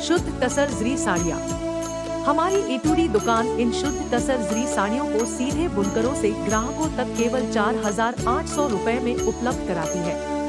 शुद्ध तसर जरी साड़ियाँ। हमारी इटूरी दुकान इन शुद्ध तसर जरी साड़ियों को सीधे बुनकरों से ग्राहकों तक केवल चार हज़ार आठ सौ रूपए में उपलब्ध कराती है।